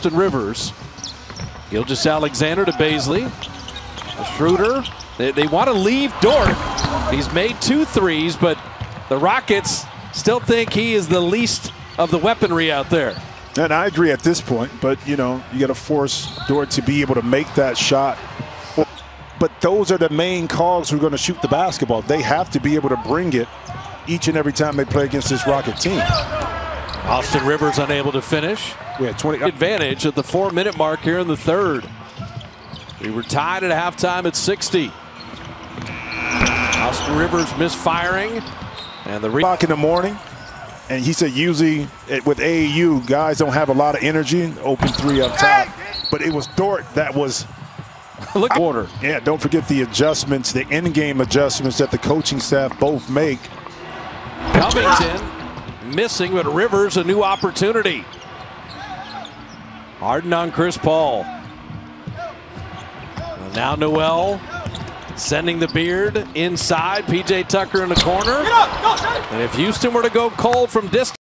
Austin Rivers. Gilgeous-Alexander to Bazley. Schroeder. They, they want to leave Dort. He's made two threes, but the Rockets still think he is the least of the weaponry out there. And I agree at this point, but you know, you got to force Dort to be able to make that shot. But those are the main calls who are going to shoot the basketball. They have to be able to bring it each and every time they play against this Rocket team. Austin Rivers unable to finish. We had 20 uh, advantage at the four minute mark here in the third. We were tied at halftime at 60. Austin Rivers misfiring. And the o'clock in the morning. And he said usually eh, with AAU, guys don't have a lot of energy. Open three up top. But it was Dort that was Look order. Yeah, don't forget the adjustments, the in-game adjustments that the coaching staff both make. Covington missing, but Rivers a new opportunity. Harden on Chris Paul. And now Noel sending the beard inside. PJ Tucker in the corner. And if Houston were to go cold from distance.